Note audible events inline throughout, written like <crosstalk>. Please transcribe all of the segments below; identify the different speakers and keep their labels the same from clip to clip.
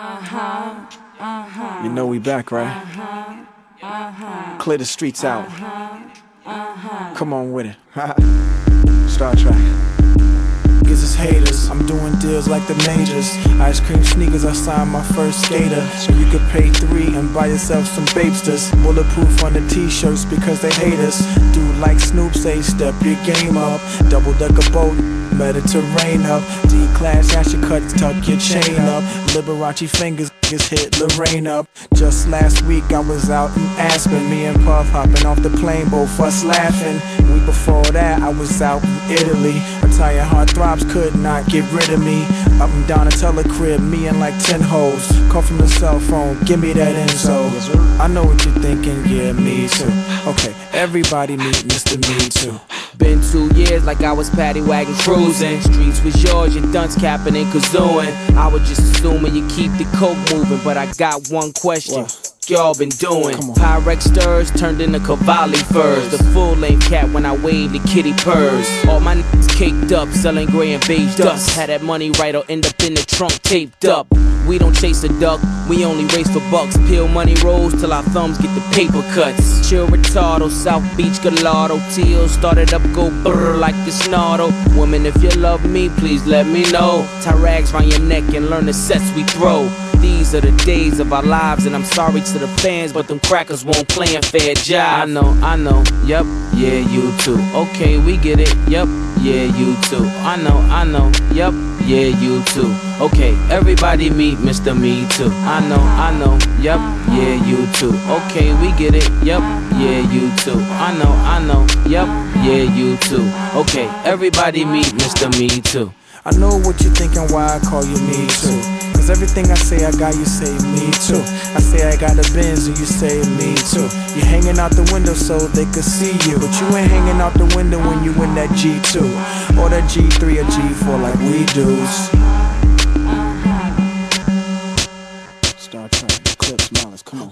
Speaker 1: Uh-huh. Uh-huh. You know we back, right? Uh-huh. Clear the streets out. Come on with it. <laughs> Star Trek. Niggas is haters. I'm doing deals like the majors. Ice cream sneakers, I signed my first skater. So you could pay three and buy yourself some Bapestas. Bulletproof on the t-shirts because they hate us. Dude like Snoop say, step your game up. Double decker boat. Mediterranean up, D-class, Asscher cuts, tuck your chain up. Liberace fingers, just hit Lorraine up. Just last week I was out in Aspen, me and Puff hopping off the plane, both us laughing. Week before that I was out in Italy. Italian heartthrobs could not get rid of me. Up and down a telecrib, me and like ten hoes. Call from the cell phone, give me that info. I know what you're thinking, yeah, me too. Okay, everybody meet Mr. Me Too.
Speaker 2: Been two years like I was paddy wagon cruising. Streets was yours, your dunce capping and kazooing. I was just assuming you keep the coke moving, but I got one question. Y'all been doing Pyrex stirs turned into Cavalli furs. The full length cat when I wave the kitty purrs. All my niggas caked up, selling gray and beige dust. Had that money right I'll end up in the trunk taped up. We don't chase a duck, we only race for bucks. Peel money rolls till our thumbs get the paper cuts. Chill retardo, South Beach Gallardo. Teal started up, go brr like the snarl. Woman, if you love me, please let me know. Tie rags round your neck and learn the sets we throw. These are the days of our lives, and I'm sorry to the fans, but them crackers won't play a fair job. I know, I know, yep, yeah, you too. Okay, we get it, yep, yeah, you too. I know, I know, yep, yeah, you too. Okay, everybody meet Mr. Me Too. I know, I know, yep, yeah, you too. Okay, we get it, yep, yeah, you too. I know, I know, yep, yeah, you too. Okay, everybody meet Mr. Me Too.
Speaker 1: I know what you're thinking, why I call you me too. Cause everything I say I got, you say me too. I say I got a Benz, and you say me too. You're hanging out the window so they could see you. But you ain't hanging out the window when you in that G2. Or that G3 or G4 like we do.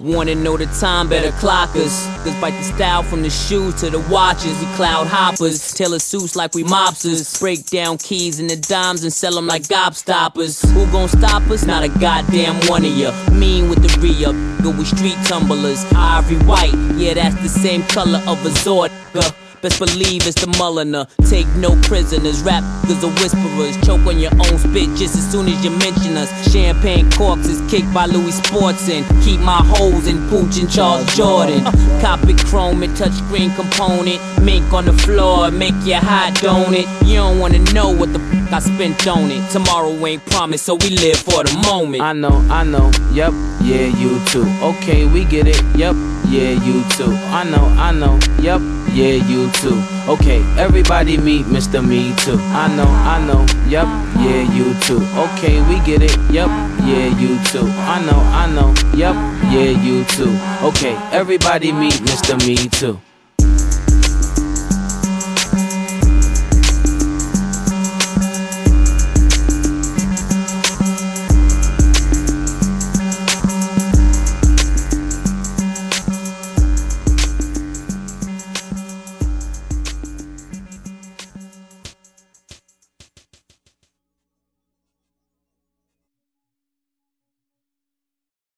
Speaker 2: Wanna know the time, better clock us. Cause bite the style from the shoes to the watches. We cloud hoppers, tailor suits like we mobsters. Break down keys and the dimes and sell them like gobstoppers. Who gon' stop us? Not a goddamn one of ya. Mean with the re up, go with street tumblers. Ivory white, yeah, that's the same color of a Zord. Best believe it's the Mulliner. Take no prisoners. Rap niggas are whisperers. Choke on your own spit just as soon as you mention us. Champagne corks is kicked by Louis Sportson. Keep my hoes in Pucci and Charles Jourdan. Copy chrome and touchscreen component. Mink on the floor, make you hot, don't it? You don't wanna know what the I spent on it. Tomorrow ain't promised, so we live for the moment. I know, I know, yep, yeah, you too. Okay, we get it, yep, yeah, you too. I know, I know, yep, yeah, you too. Okay, everybody meet Mr. Me Too. I know, I know, yep, yeah, you too. Okay, we get it, yep, yeah, you too. I know, I know, yep, yeah, you too. Okay, everybody meet Mr. Me Too.